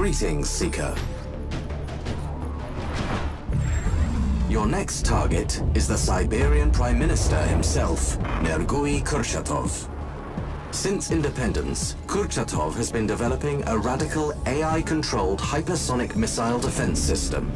Greetings, Seeker. Your next target is the Siberian Prime Minister himself, Nergui Kurchatov. Since independence, Kurchatov has been developing a radical AI-controlled hypersonic missile defense system.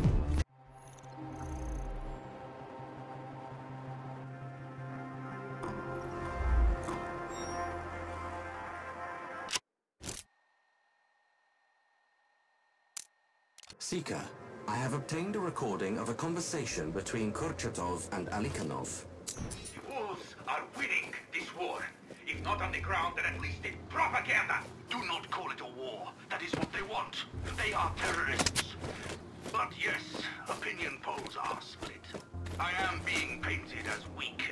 Seeker, I have obtained a recording of a conversation between Kurchatov and Alikhanov. The wolves are winning this war. If not on the ground, then at least in propaganda. Do not call it a war. That is what they want. They are terrorists. But yes, opinion polls are split. I am being painted as weak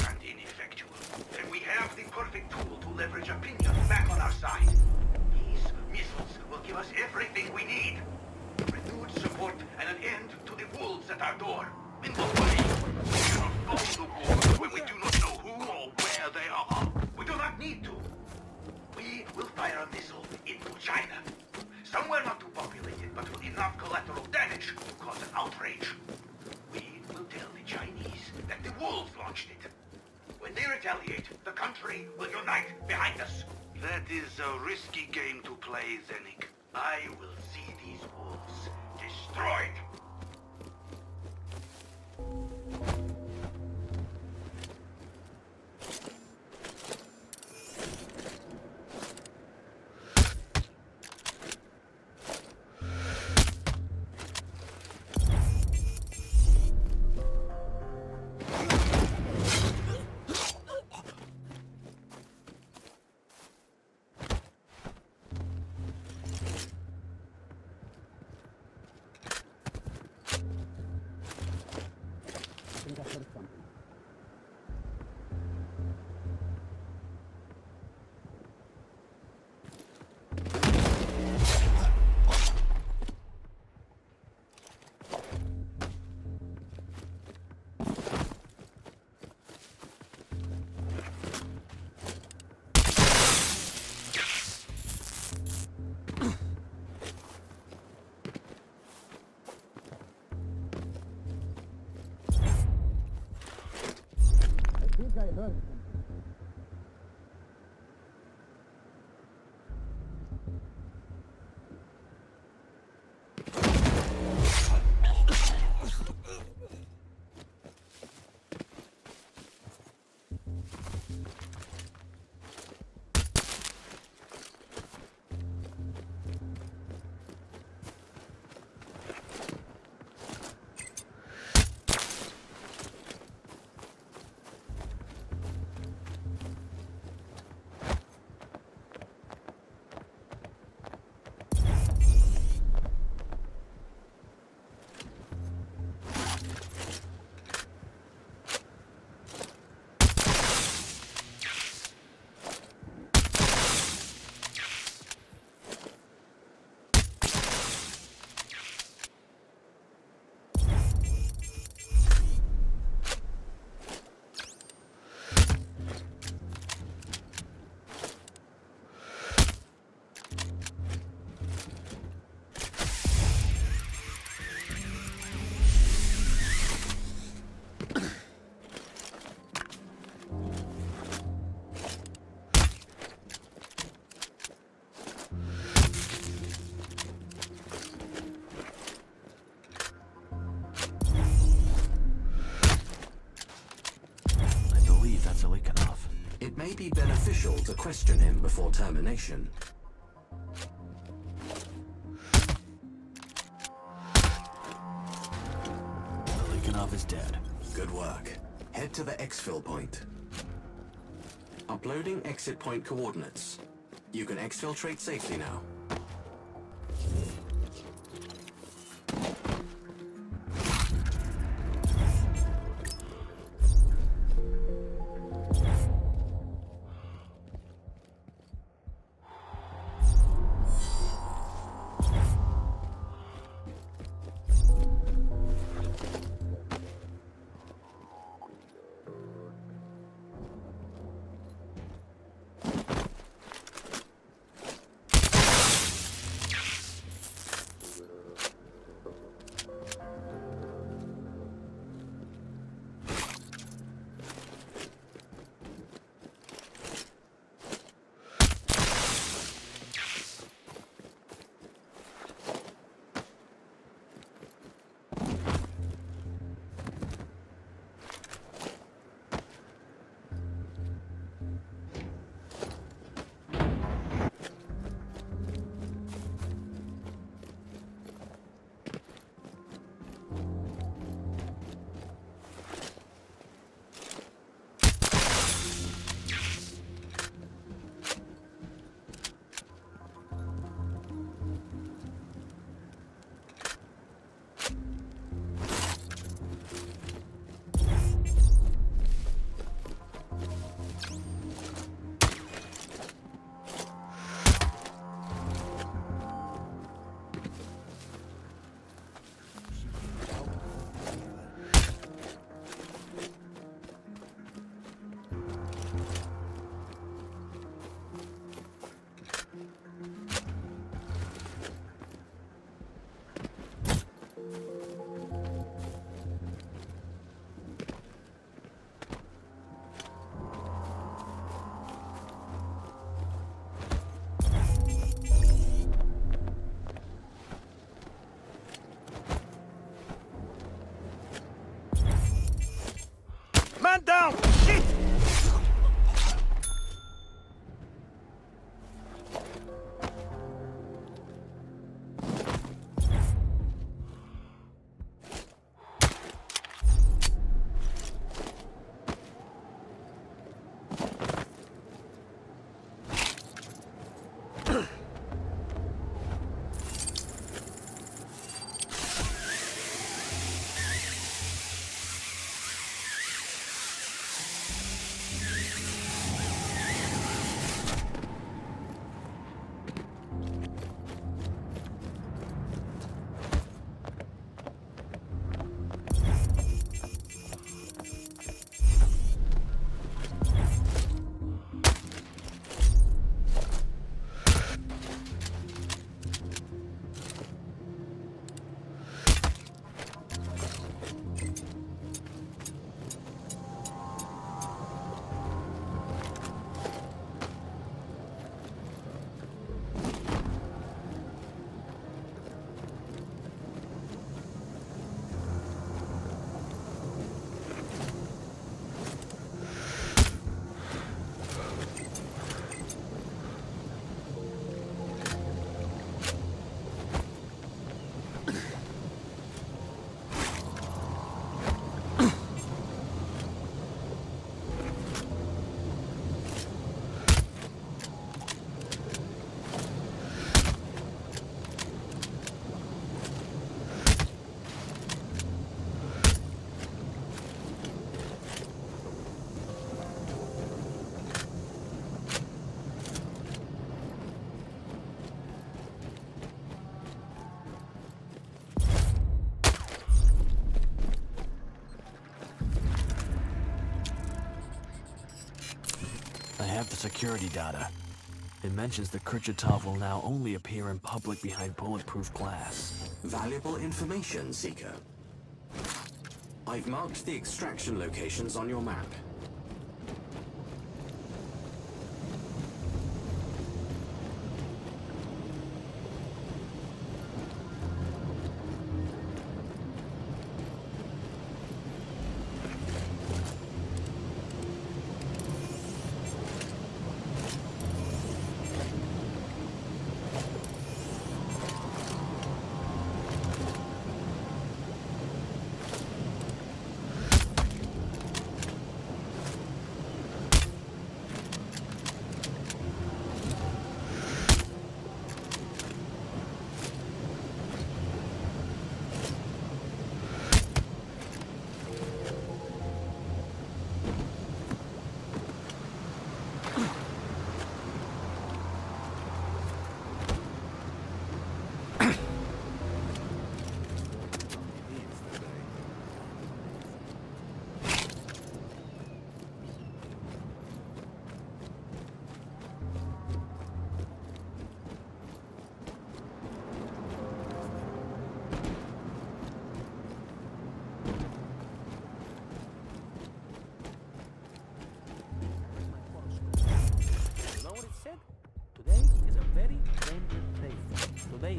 our door. Way? We follow the war when we do not know who or where they are. We do not need to. We will fire a missile into China. Somewhere not too populated, but with enough collateral damage to cause an outrage. We will tell the Chinese that the wolves launched it. When they retaliate, the country will unite behind us. That is a risky game to play, Zenik. I will see these wolves destroyed. Thank you. I question him before termination. Alikhanov is dead. Good work. Head to the exfil point. Uploading exit point coordinates. You can exfiltrate safely now. Security data. It mentions that Kurchatov will now only appear in public behind bulletproof glass. Valuable information, Seeker. I've marked the extraction locations on your map.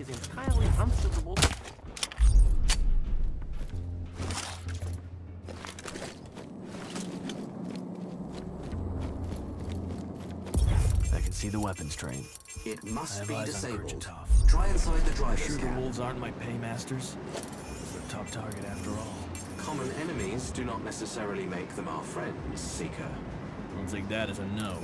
Is entirely unsuitable. I can see the weapons train. It must be disabled. Try inside the driver's Sure the wolves aren't my paymasters? It's a top target after all. Common enemies do not necessarily make them our friends, Seeker. I'll take that as a no.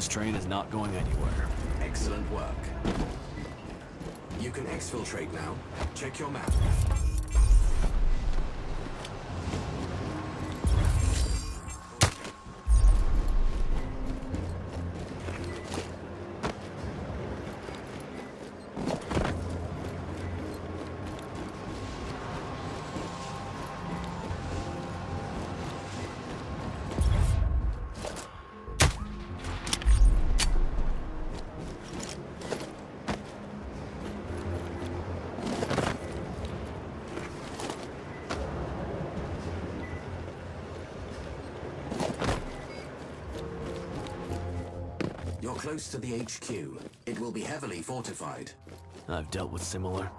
This train is not going anywhere. Excellent work. You can exfiltrate now. Check your map. Close to the HQ. It will be heavily fortified. I've dealt with similar.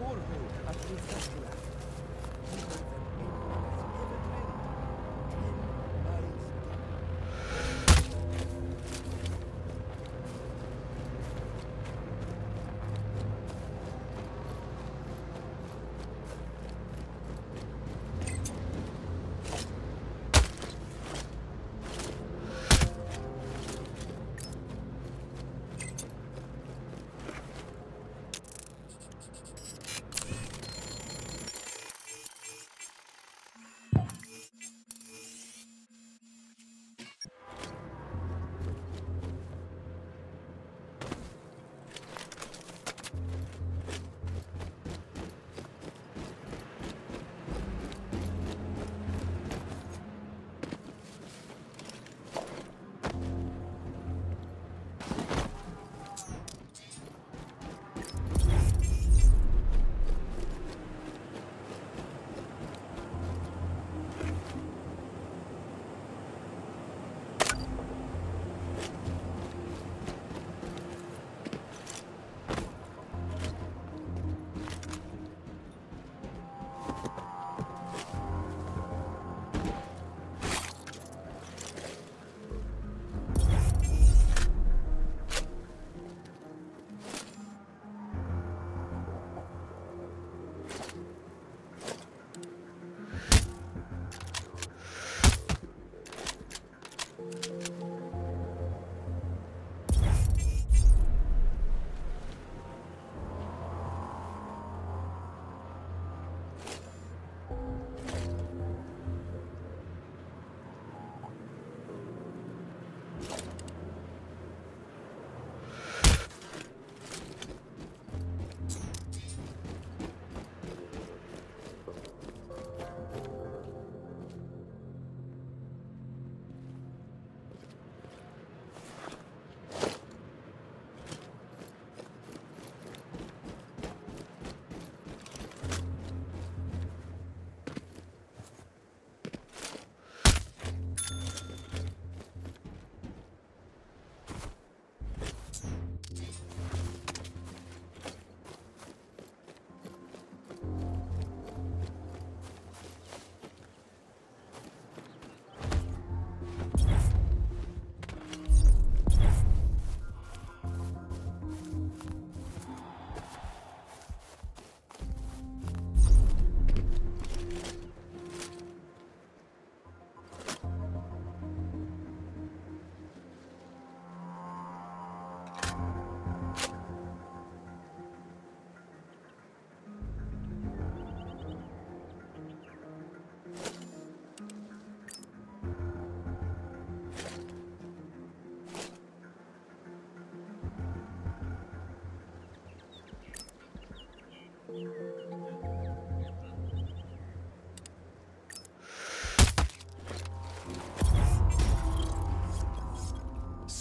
ゴールという形した。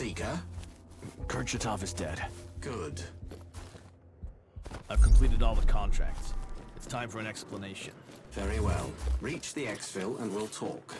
Seeker? Kurchatov is dead. Good. I've completed all the contracts. It's time for an explanation. Very well. Reach the exfil and we'll talk.